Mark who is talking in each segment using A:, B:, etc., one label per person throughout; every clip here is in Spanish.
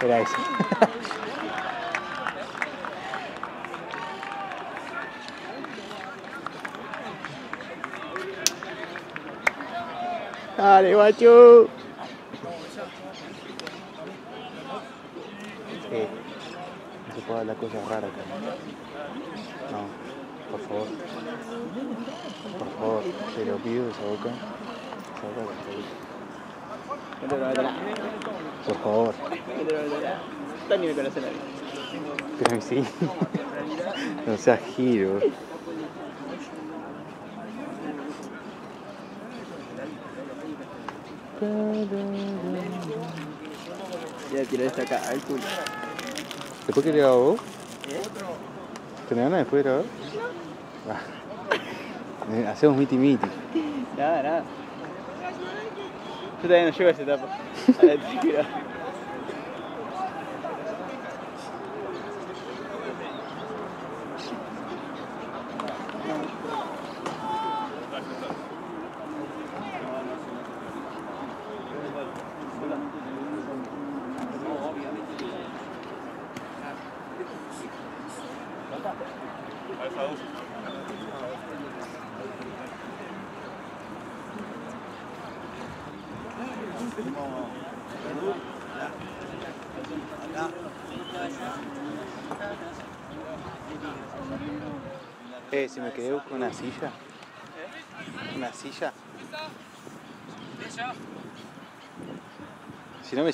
A: Era ese. Dale, guacho. Sí. No se puede hablar cosas raras acá. No, por favor. Por favor, te lo pido esa boca. Esa boca, por favor.
B: Tani me conoce nadie.
A: Pero sí. No seas giro.
B: Voy a tirar esta acá al culo.
A: ¿Después que grabas vos? ¿Tenés ganas después de grabar? No. Hacemos miti miti.
B: Nada, nada. Yo todavía no llego a esa etapa. A la típica.
A: Eh,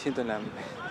A: 一天
B: 难
A: 两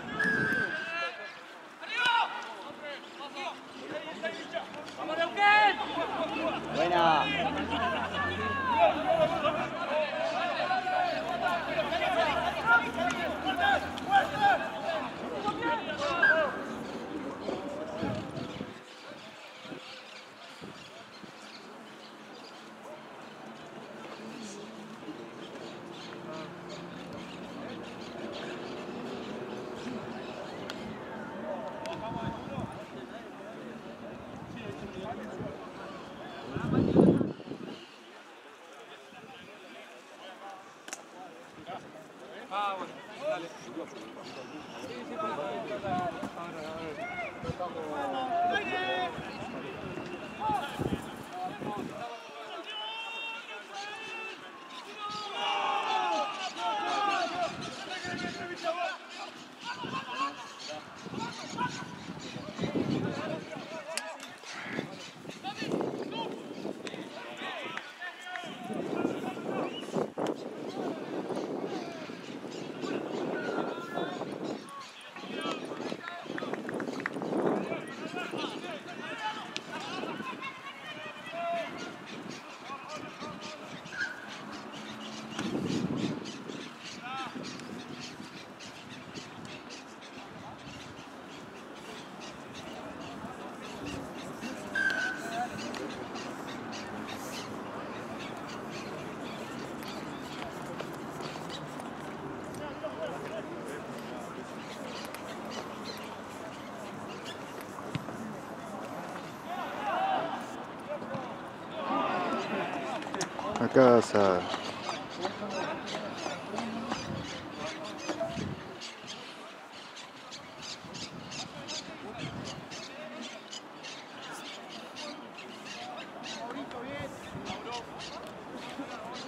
A: casa.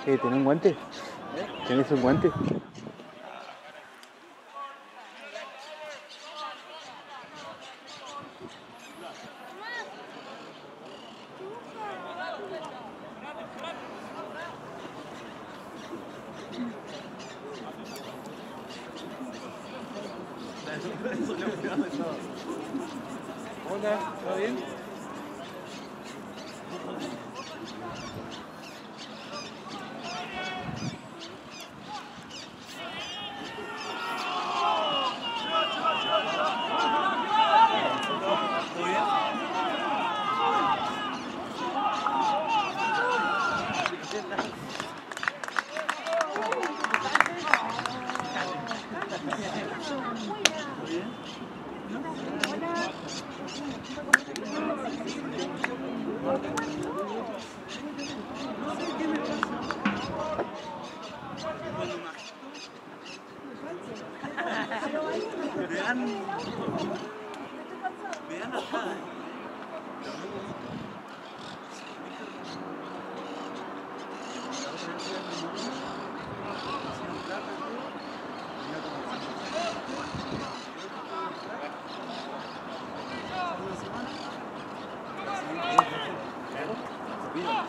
A: Eh, ¿tenés un guante? ¿Tenés un guante?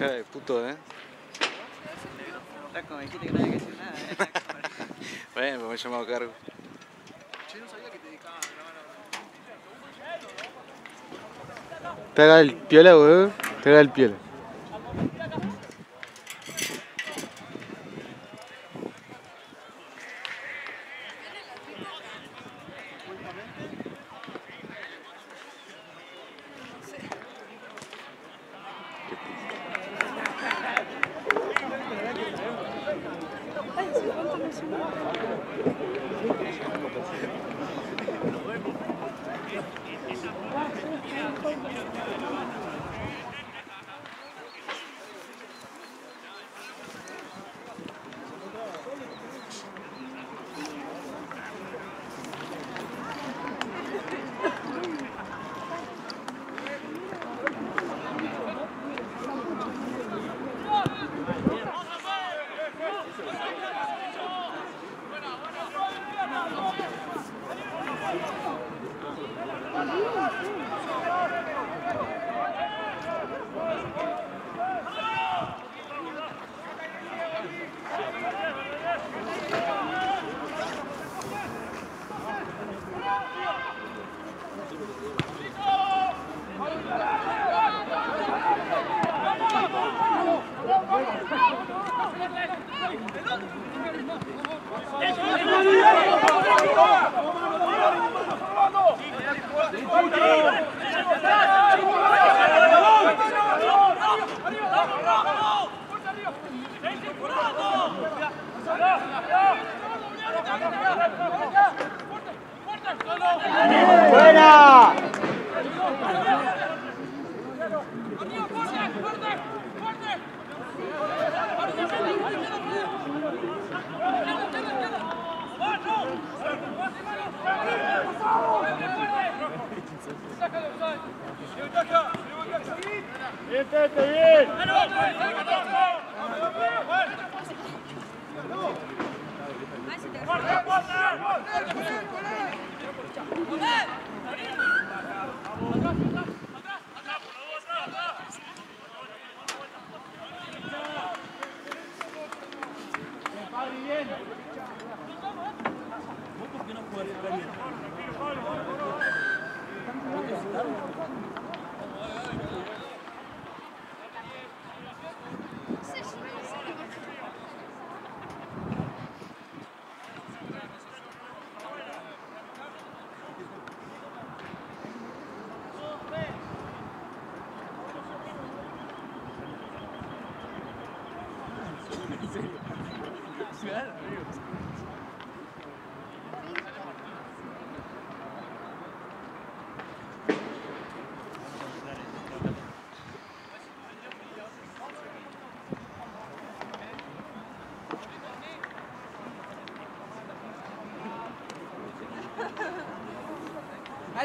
A: Cara de puto, ¿eh?
B: Estás como dijiste que no había que decir nada, ¿eh?
A: Bueno, me he llamado a cargo.
C: Yo no sabía que te dedicabas a grabar
A: haga el piola, weón. Te haga el piola.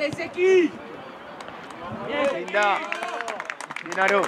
C: ¡Dale, Seki!
A: Linda. Bien, Aro.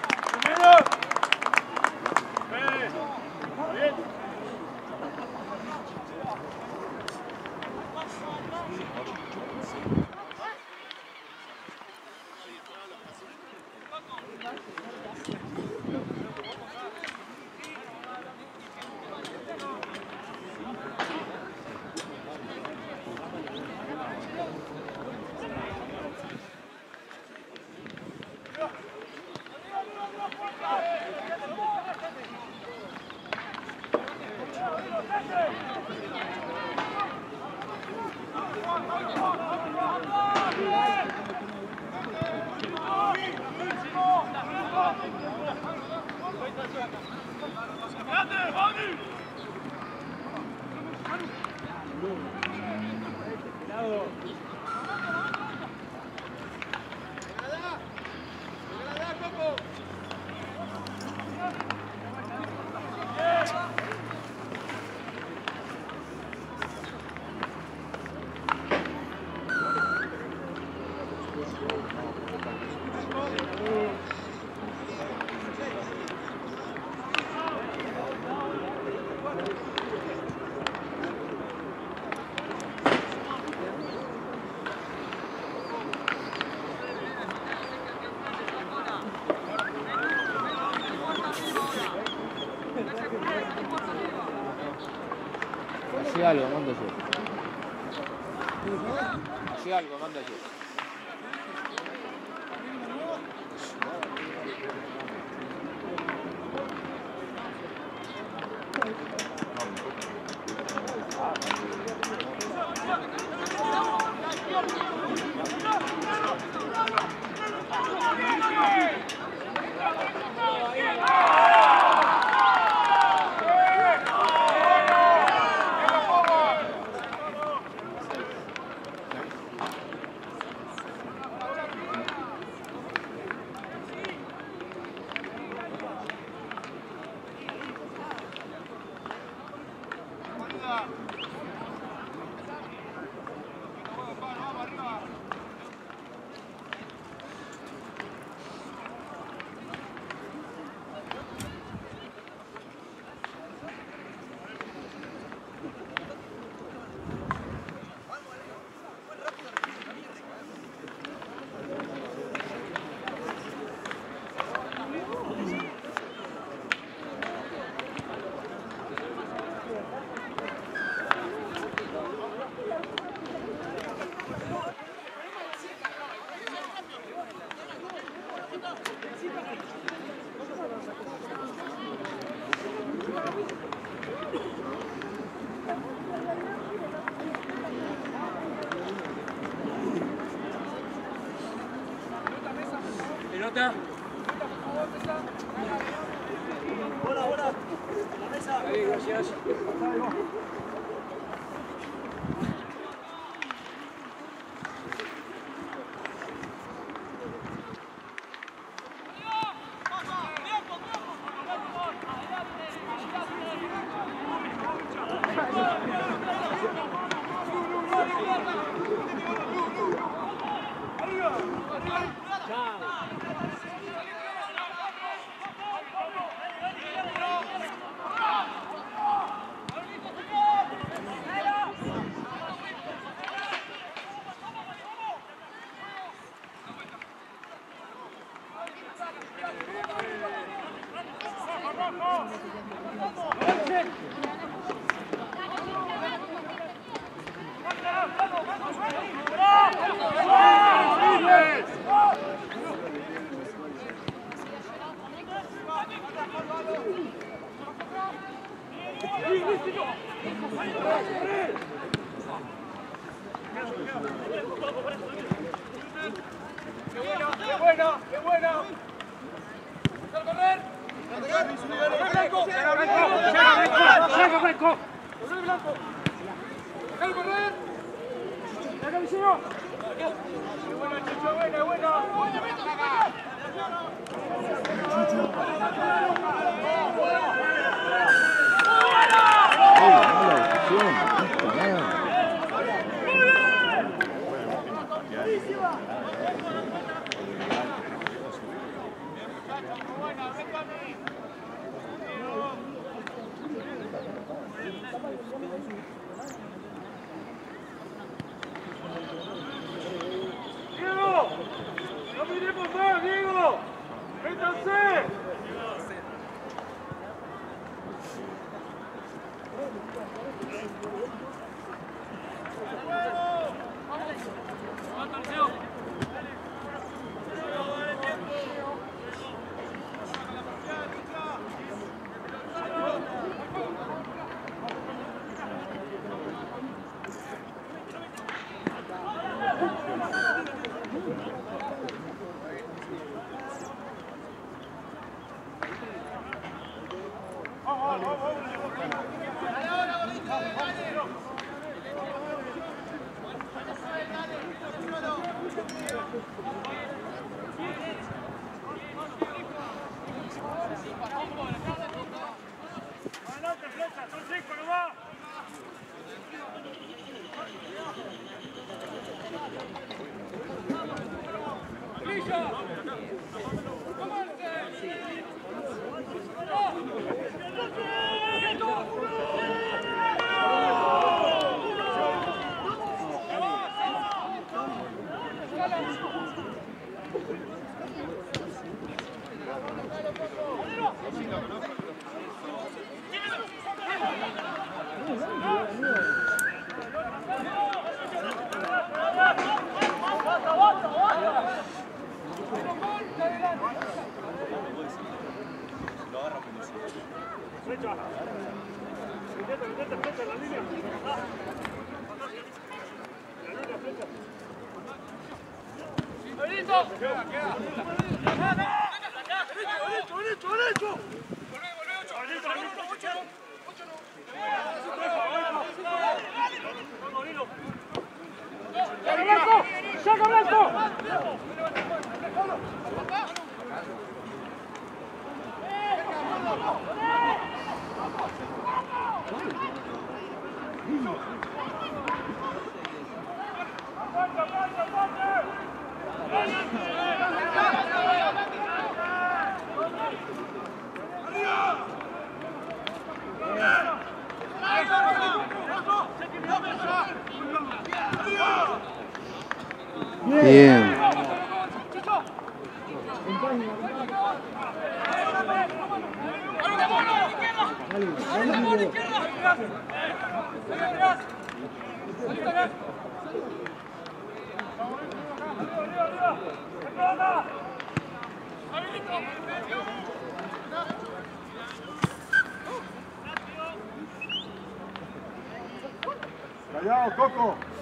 C: Callao, Coco.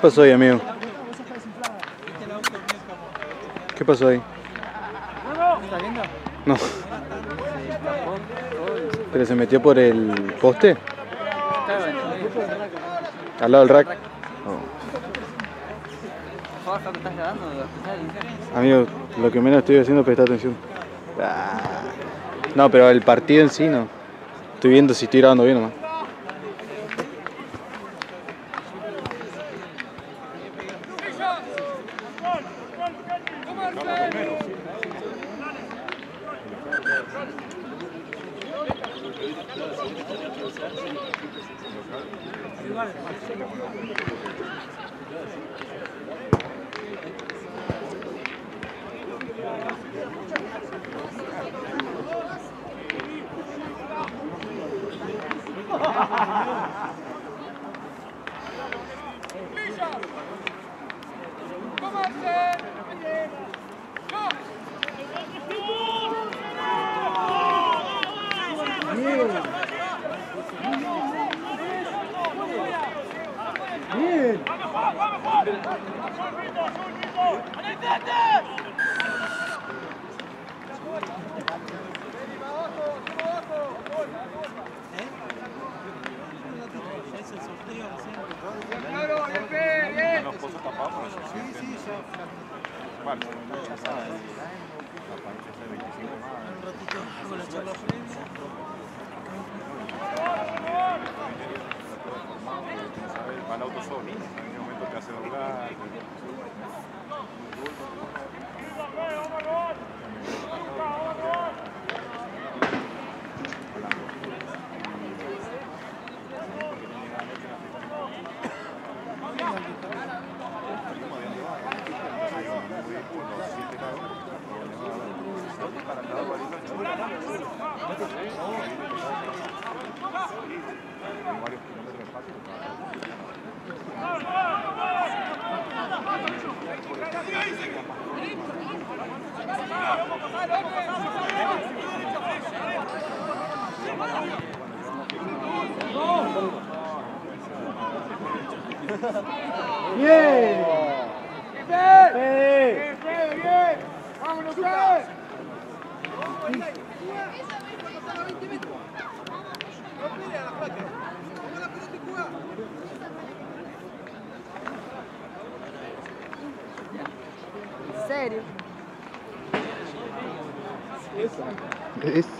A: Pasó ahí, amigo? ¿Qué pasó ahí? No, pero se metió por el poste, al lado del rack. Oh. Amigo, lo que menos estoy haciendo es prestar atención. Ah. No, pero el partido en sí no. Estoy viendo si estoy grabando bien nomás.
D: Va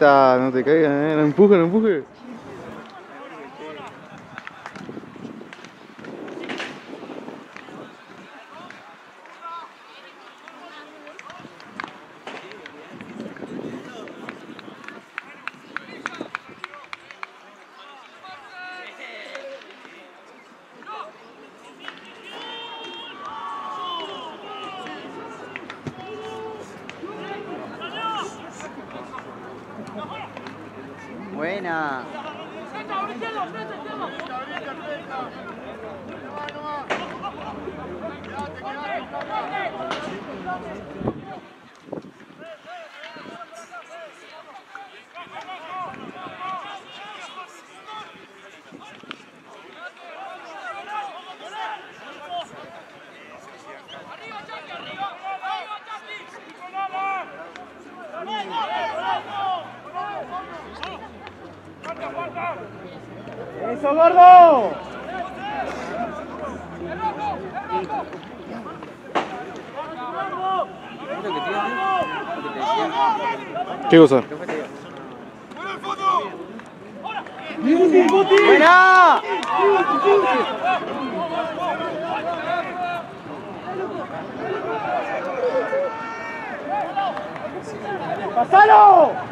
A: Esa, no te caigas, eh. no empuje, no empuje.
B: Buena.
C: ¡Eso, gordo!
B: ¿Es lo que te iba a decir? Lo que te decía.
A: ¿Qué cosa?
B: ¡Buena!
C: ¡Pasalo!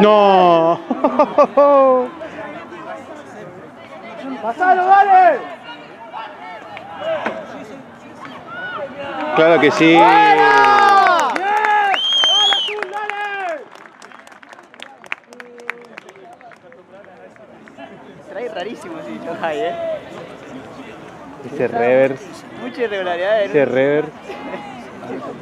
A: No.
C: ¡Pasalo, dale!
A: Claro que sí.
B: Trae rarísimo ese ¿eh?
A: Ese reverse,
B: Mucha irregularidad.
A: ese reverse.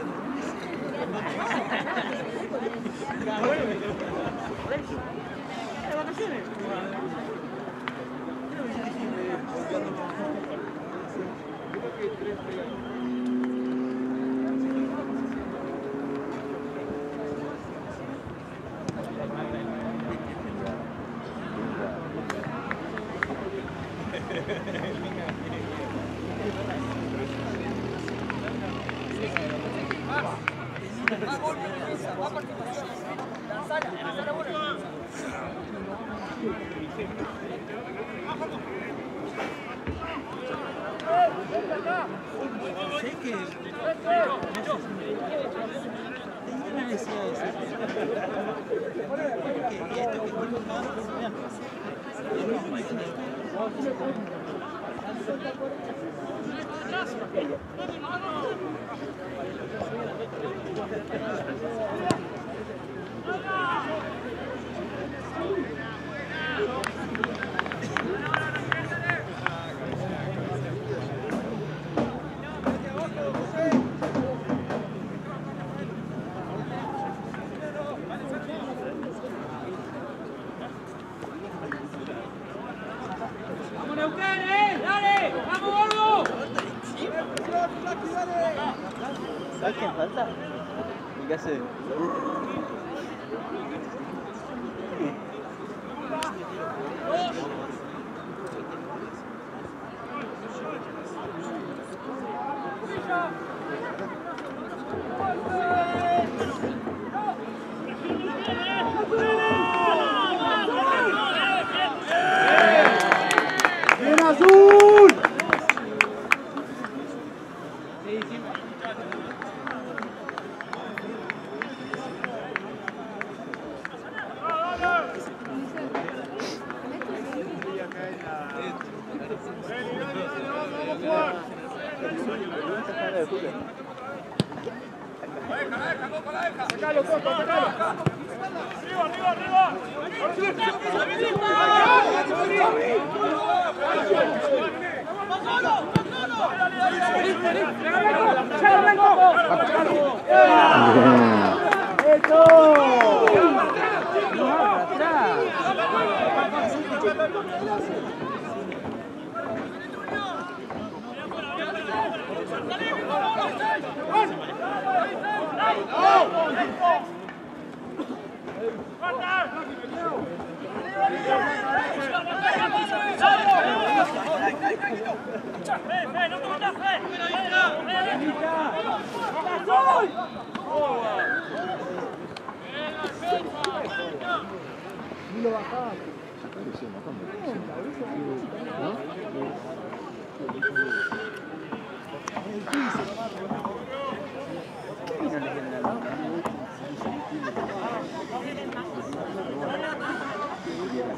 B: Gracias. sé que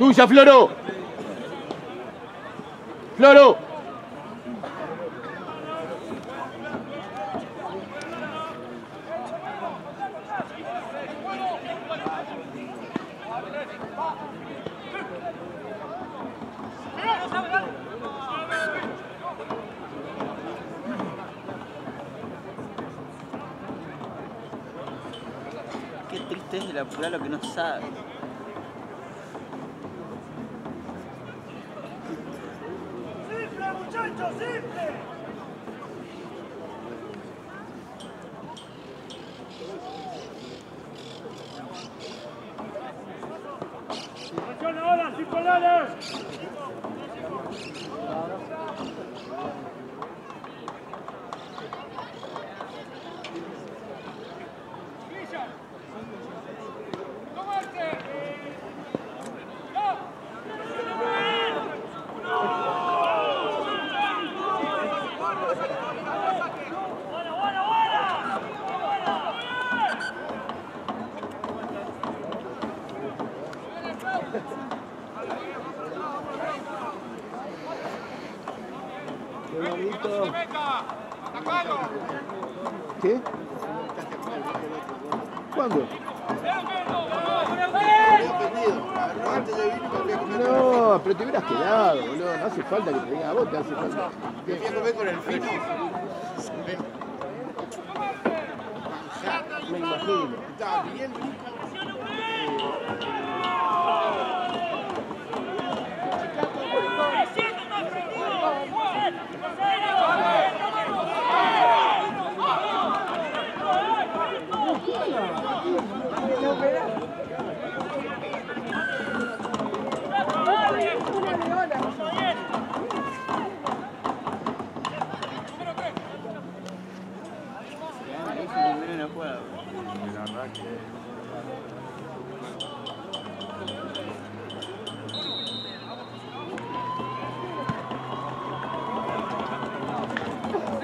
E: Tuya, Floro. Floro.
C: Qué triste es el apurar lo que no sabe.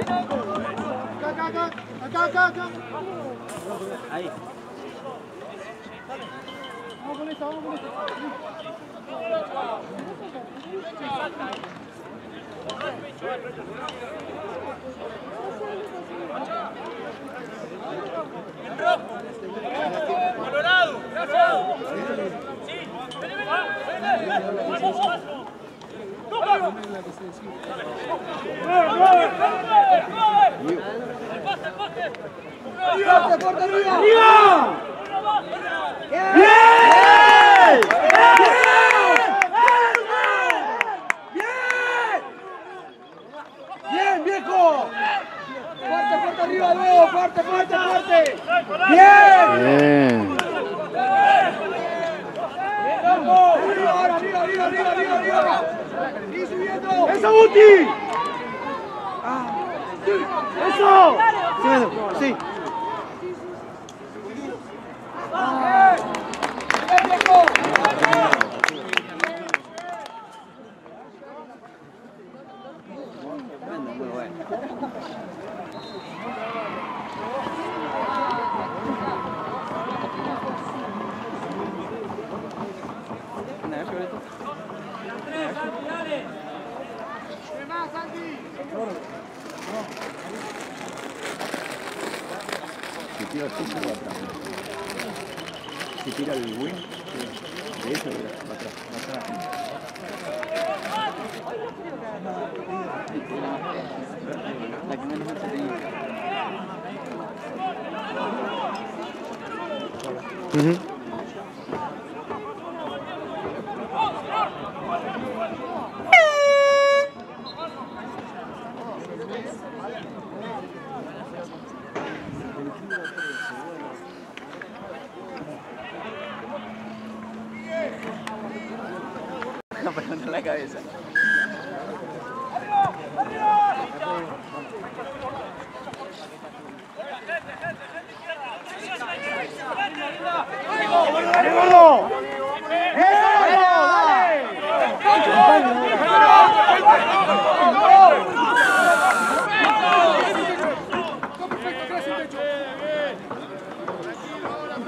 B: Acá, acá, acá.
C: Ahí.
B: Vamos con esta, vamos con esta.
A: En rojo. Colorado. Sí.
F: Vamos,
A: vamos. ¡Arriba! ¡Arriba!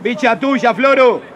C: Bicha tuya, Floro.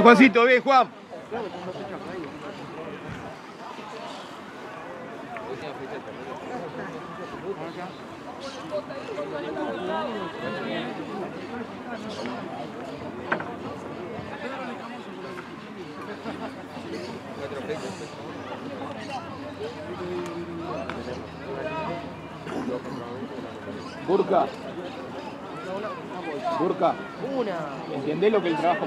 C: Juancito, bien, Juan. Burka. Burka. Una. ¿Entendés lo que el trabajo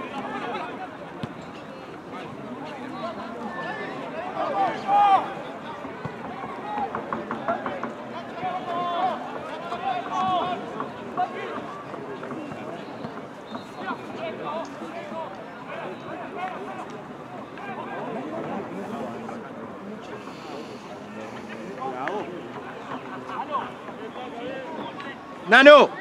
C: Nano.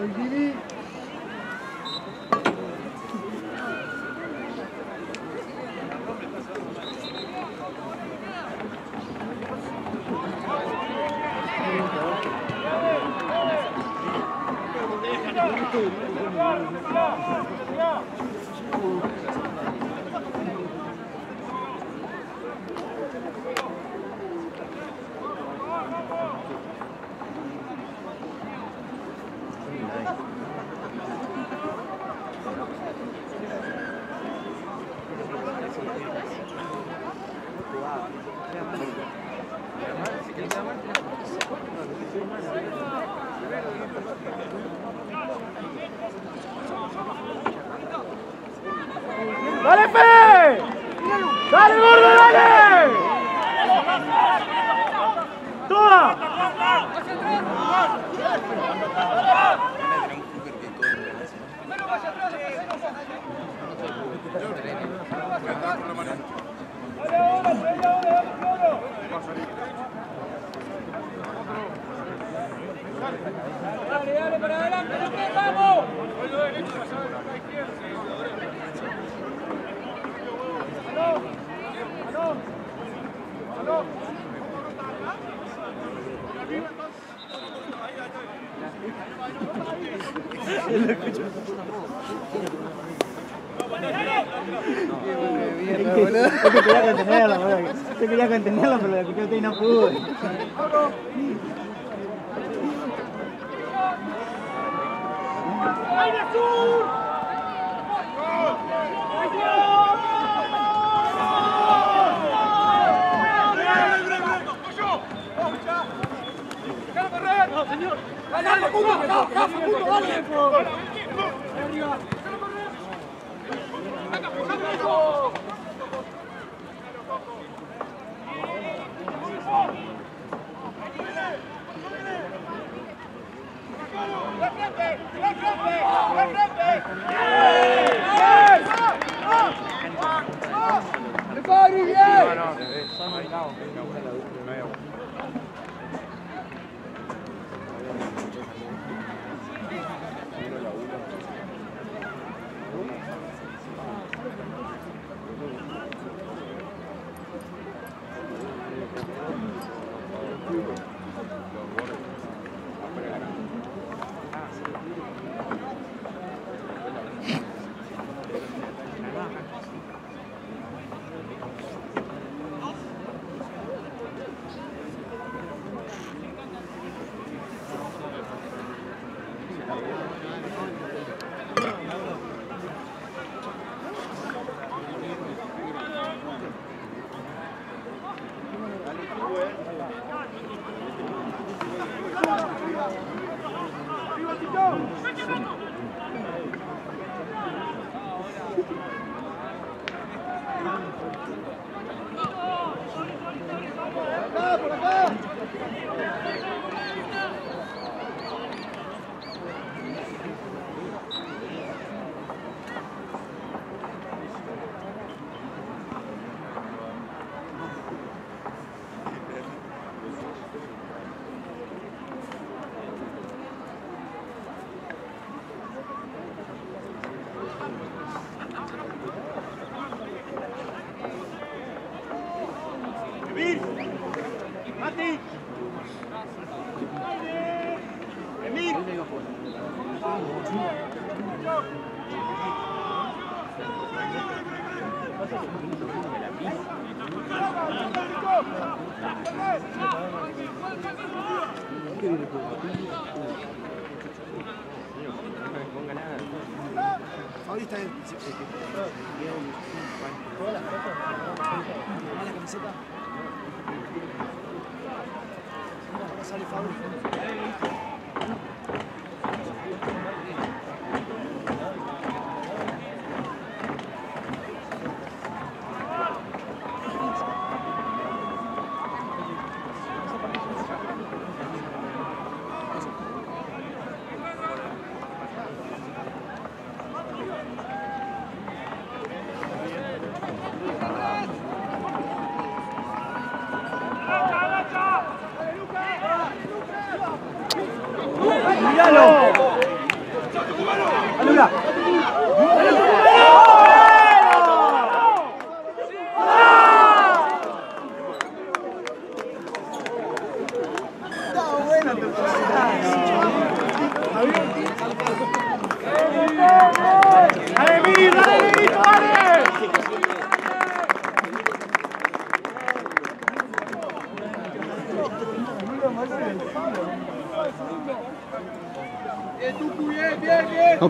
B: ¡El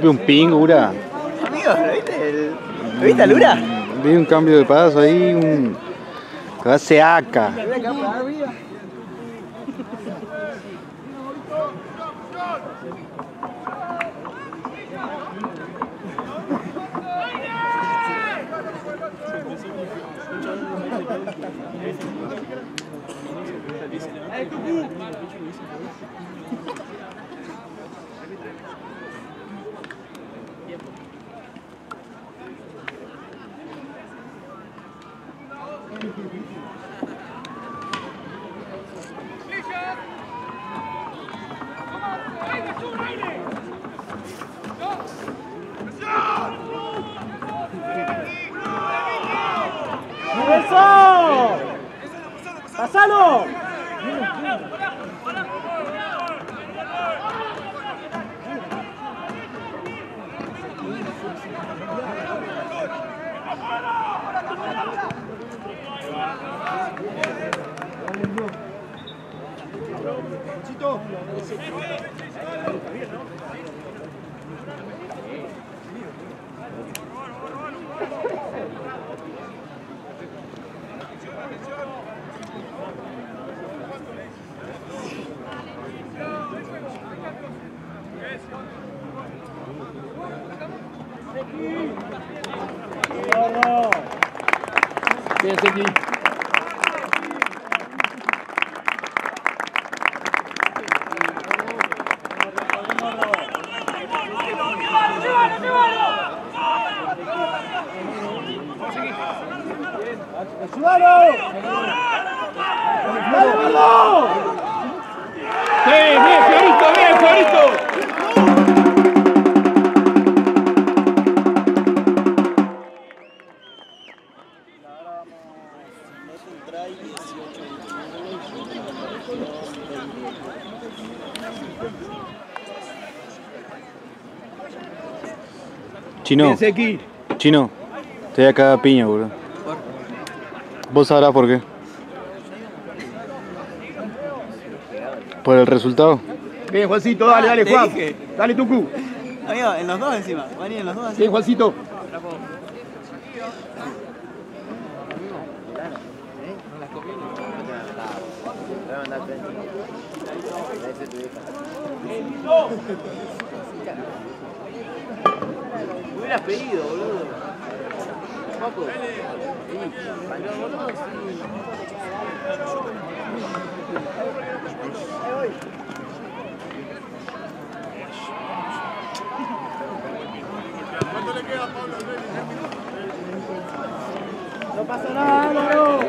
G: pero
A: un ping, Ura.
B: Amigo, ¿lo viste? El... ¿Lo viste al Ura?
A: Vi un cambio de paso ahí, un. Hace acá. Chino, chino. Estoy acá a piña, boludo. Vos sabrás por qué. Por el resultado.
C: Bien, Juancito, dale, dale,
B: Te
C: Juan.
B: dije.
C: Dale, Tucu.
B: Amigo, en los dos encima. Van en los dos.
C: Bien, Juancito.
B: Me hubieras pedido, boludo. Paco.
H: No pasa nada, Álvaro.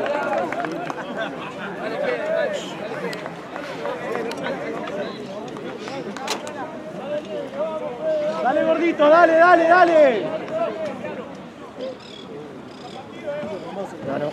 H: Carlito, dale, dale, dale.
D: Claro.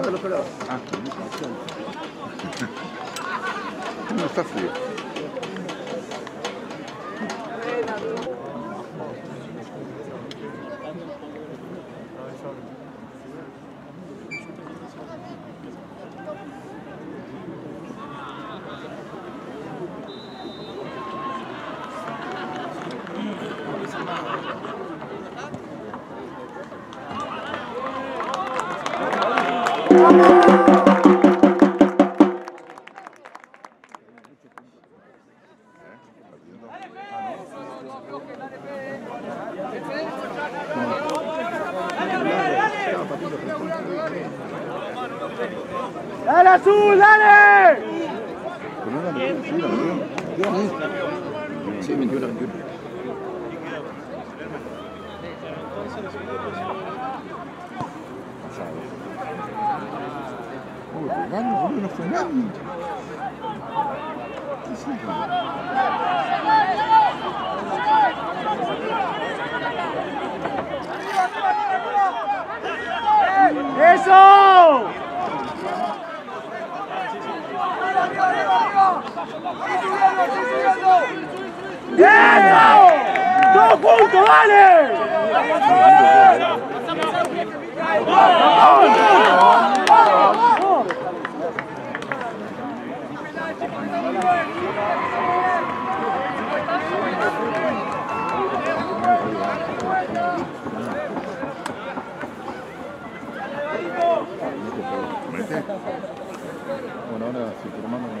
D: Não. Ah. Não, está
C: frio. من
I: دون أن يدرك Eso! ¡Sí, subiendo, sí,
C: subiendo! Isso! Do
I: controle! Bueno, ahora si tu hermano me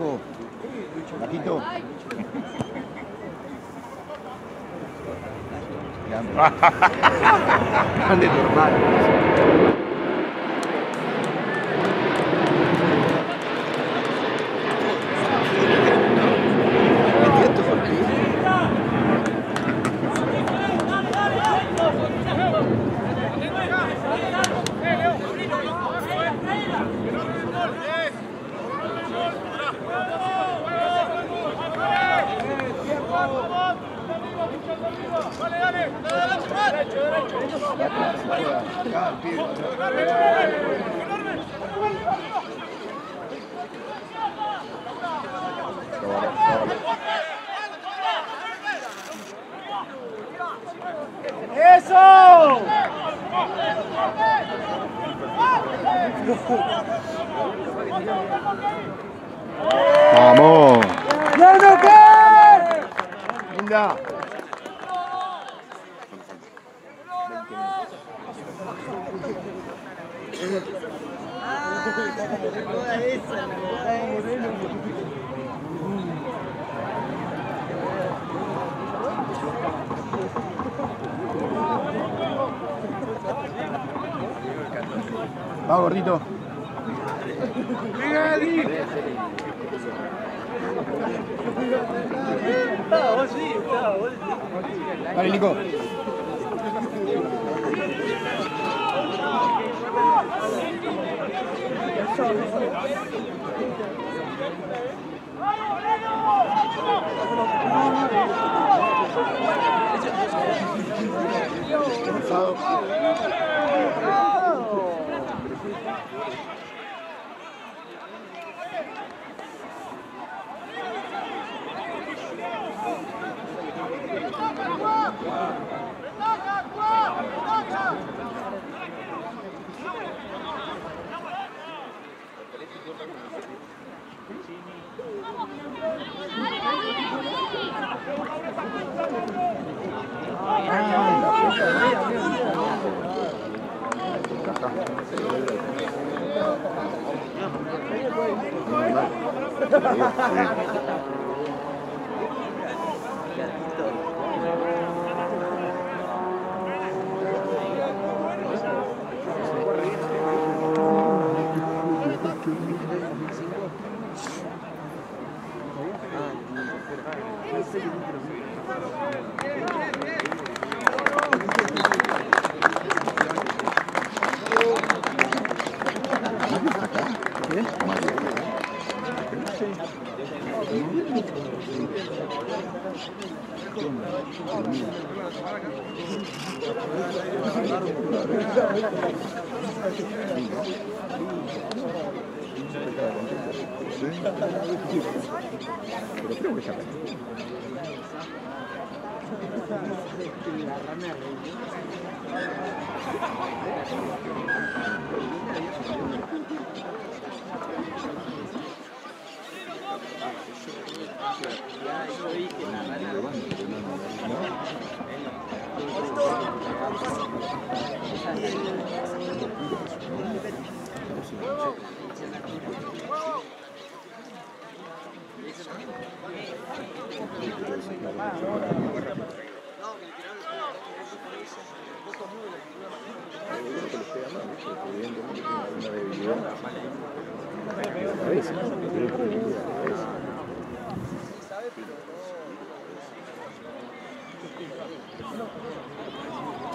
I: Vasco. Bajito.
A: Grande tu.
I: fuera. Va, gordito. వెళ్ళిగో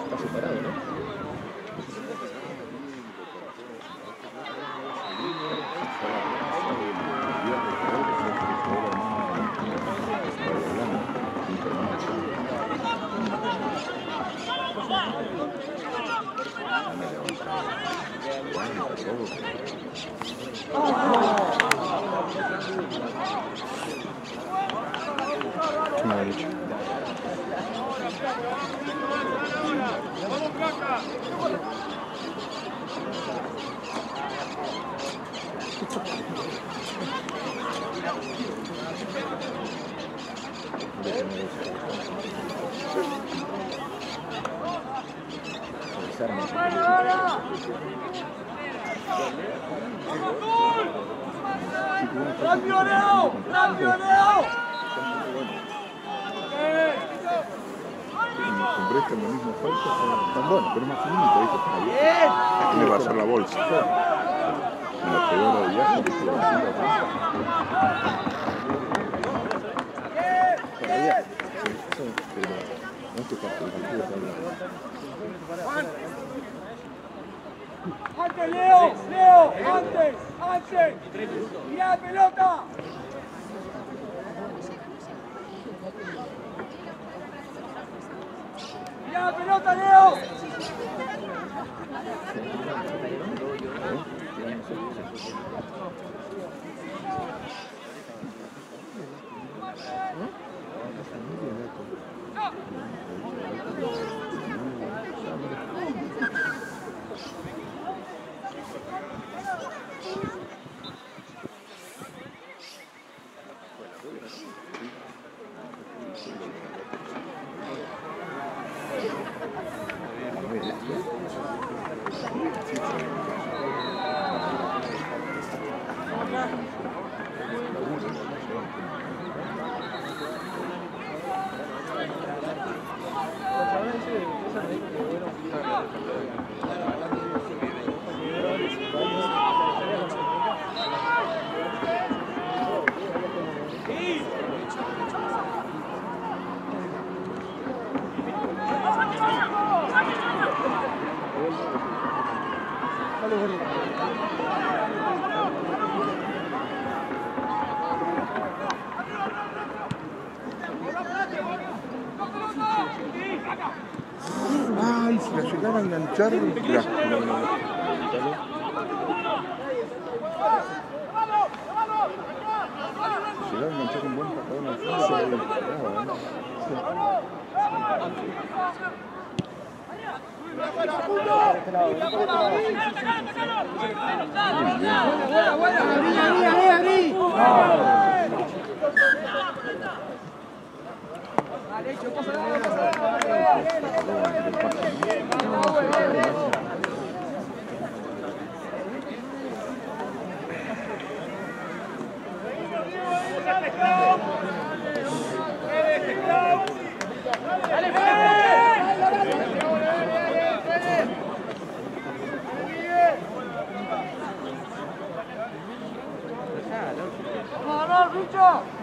I: Está separado, ¿no? Llegara a enganchar, mirá, mirá, mirá, mirá. Si llegara a enganchar un buen patadón al fondo, se había disparado, ¿eh?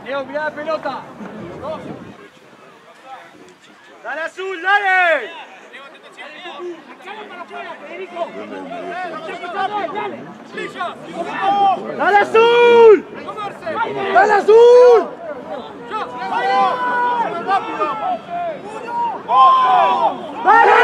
C: Leo, mirá la pelota. ¡Dale azul, dale! ¡Dale azul! ¡Dale azul!
I: Repasado.
C: ¡Dale,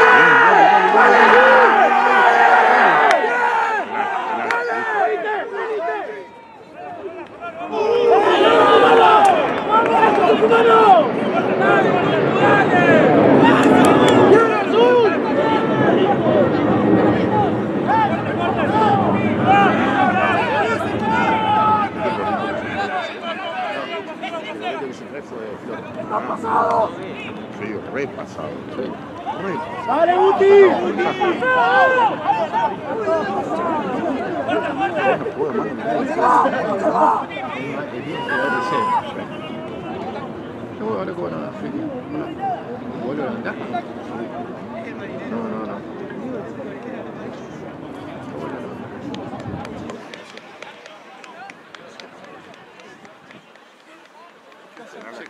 C: Guti!
I: No puedo más. No, ahora cómo no, sí. ¿Vuelve a la mitad? No, no, no.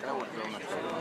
I: なるほど。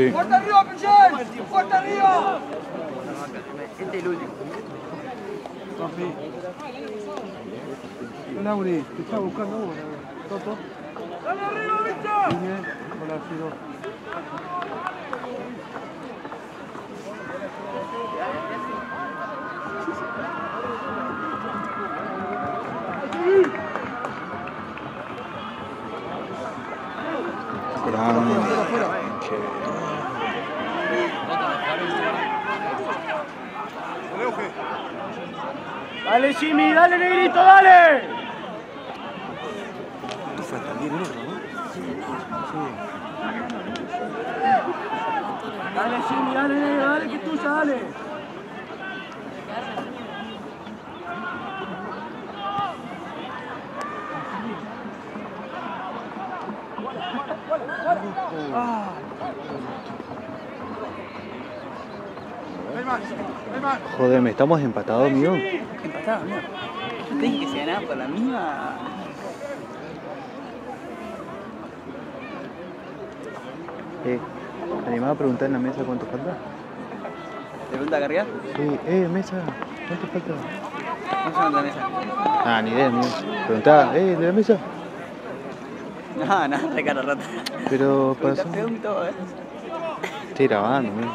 I: Sí.
C: ¡Fuerte arriba, Pichel! ¡Fuerte arriba!
B: Este es el último.
C: Papi. Lauri, te está buscando uno. Toto. ¡Dale arriba! Bien, hola, Ciro.
B: Dale Jimmy, dale negrito, dale. Dale Jimmy, dale negro, dale que es tuya, dale.
A: Joder, me estamos empatados, amigo.
B: Empatado, mira. Yo te dije que se ganaba por la misma.
A: Eh, ¿animaba a preguntar en la mesa cuánto falta?
B: ¿Te pregunta a cargar?
A: Sí, eh, mesa, ¿cuánto falta?
B: ¿Cómo se llama la mesa?
A: Ah, ni idea, amigo. Preguntaba, eh, ¿de la mesa?
B: No, no, de cara rata.
A: Pero pasó.
B: pregunta, eh.
A: Estoy grabando, amigo.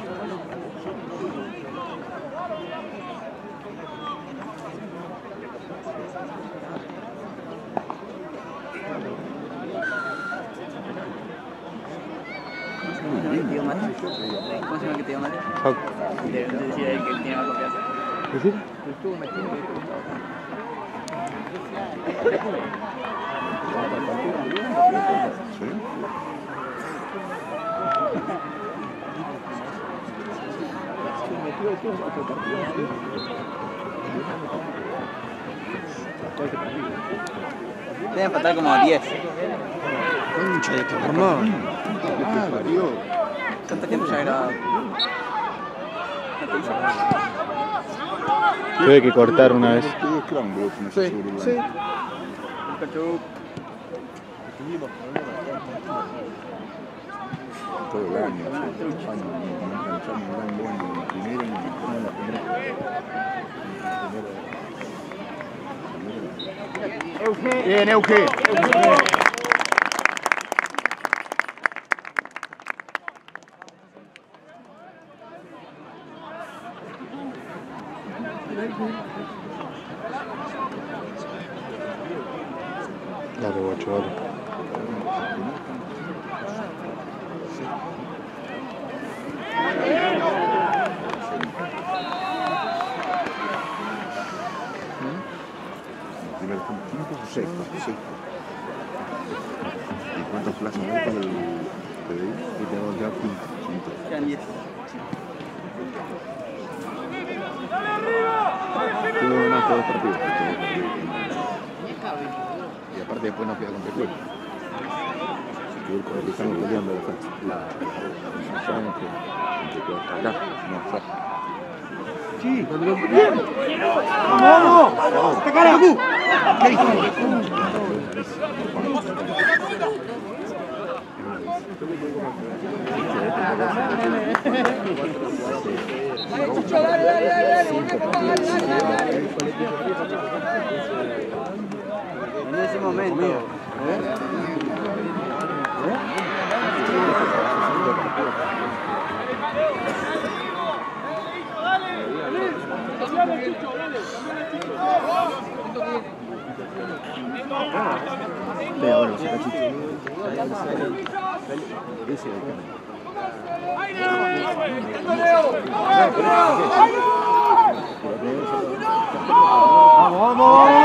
B: ¿Cómo se llama el que te dio mate? ¿Cómo se llama el que te dio mate?
A: Hawk,
B: Te te decía el que tiene más confianza.
A: ¿decir?
B: Faltar como 10.
I: Concha de tu varió.
B: ¿Cuánta gente ya grabado?
A: Tuve que cortar una vez.
I: Sí, sí. Todo el año, sí, todo el año, no enganchamos un gran bueno en ¿Y cuántos flashbacks PDI? Y te
B: 5. 10.
I: Ganas. Y aparte después nos queda que estamos la acá. Sí, cuando lo
C: ¡Vamos! ¡Te Chucho, dale, dale, dale, dale, volví a papá, dale, dale, dale.
B: En ese momento.
I: Pero bueno, se cachito. Ese de acá.
C: ¡Vamos, vamos, vamos!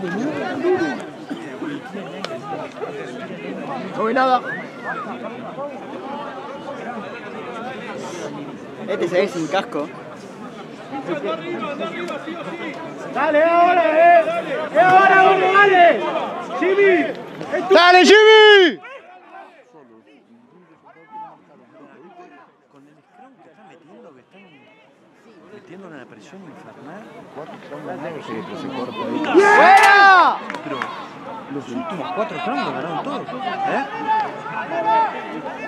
I: que
J: quieran.
C: ¡No, no!
J: Nada.
B: Este se ve sin casco.
C: ¡Dale ahora, eh! ¡Eh, ahora, dale! ¡Jimmy!
A: ¡Dale, Jimmy!
K: Con el scrum que está metiendo, que están metiendo una presión infernal.
B: ¡Fuera!
K: Pero los últimos cuatro lo ganaron todos. ¿Eh?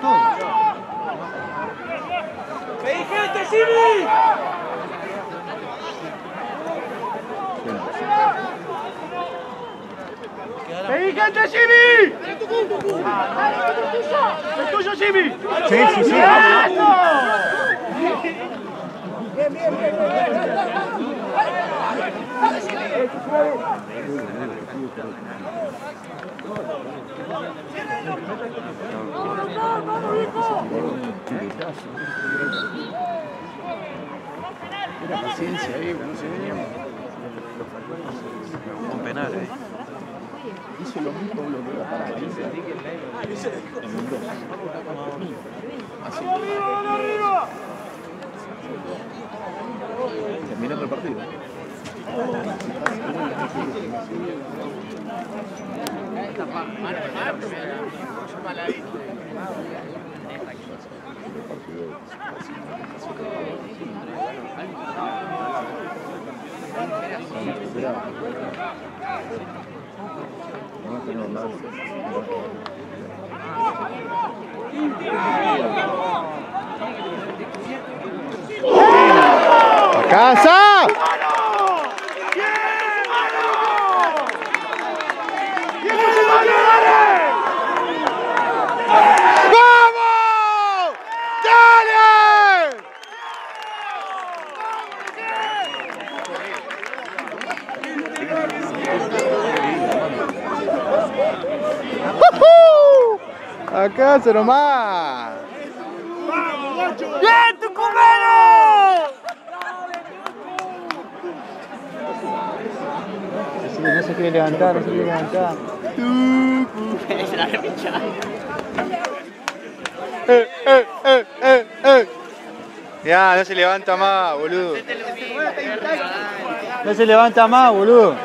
K: Todos.
C: ¡Vení, gente, Jimmy! ¡Es tuyo, Jimmy!
K: Sí, sí, sí.
I: Era paciencia ahí, no se.
K: Un penal, ¿eh?
I: Hizo lo mismo lo que iba para Galicia. En Mendoza. Así. Terminando el partido. No, no, no.
A: ¡A casa! ¡Vamos! ¡Dale! ¡Jujú! ¡A casa nomás!
C: ¡Bien, Tucumano!
A: Sí, no se quiere levantar, no se quiere levantar.
B: Se la repinchada.
A: ¡Eh, eh, eh, eh, eh! Ya, no se levanta más, boludo. No se levanta más, boludo.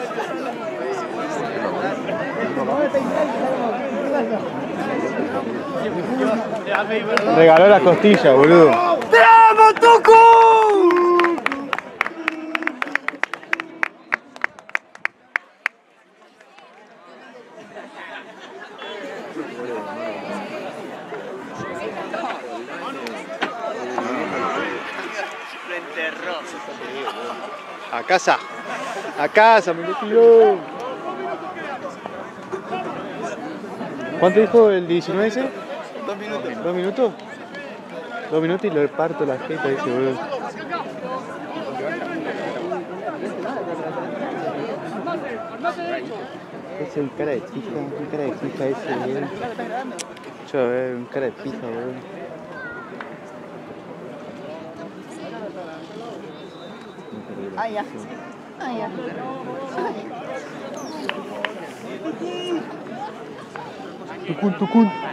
A: Regaló la costilla, boludo.
C: ¡Te amo, Tucu!
B: Lo enterró.
A: A casa. A casa, me lo tiró. ¿Cuánto dijo el 19 ese?
B: Dos minutos.
A: ¿Dos minutos? Dos minutos y le parto la jeta ese, boludo. Es un cara de pija, un cara de pija ese, boludo. Yo, ver, un cara de pija, boludo.
B: Ah, ya. Ah, ya.
A: Tucún, tucún.
C: ¡Danos una más, Tucu!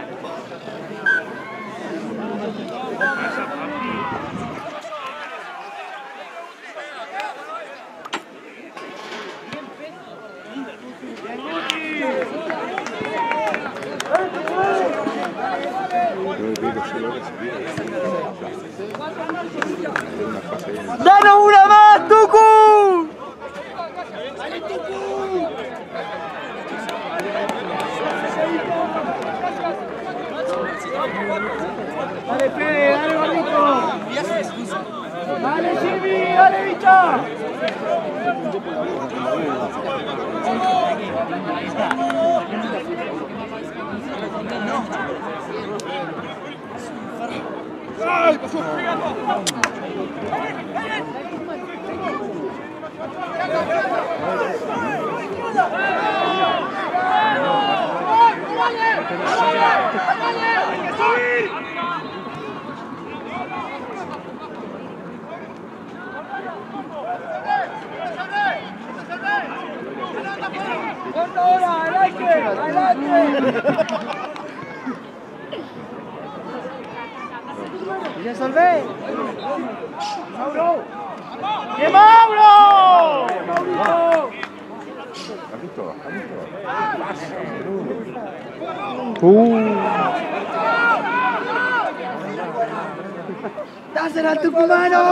C: ¡Dásela a Tucumano!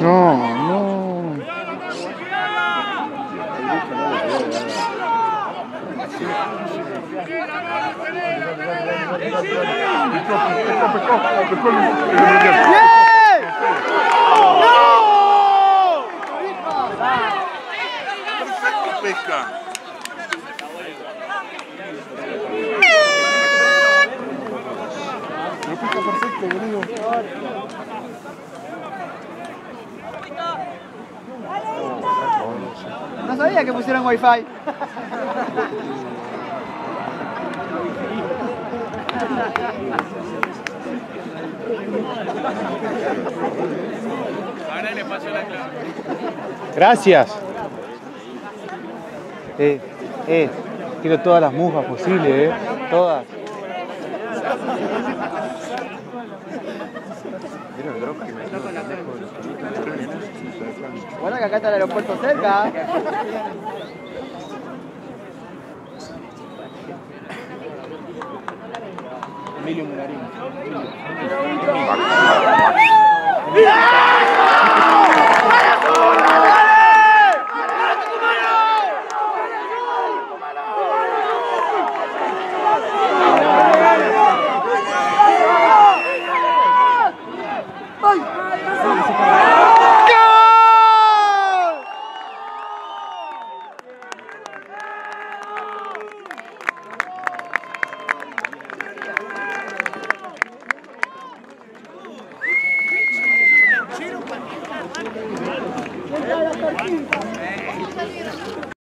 A: No, no.
D: Pesca.
C: Lo pica perfecto, boludo.
A: Gracias. Eh, eh, quiero todas las mujas posibles, eh. Todas.
C: Bueno, que acá está el aeropuerto cerca. Milho, mulherinho.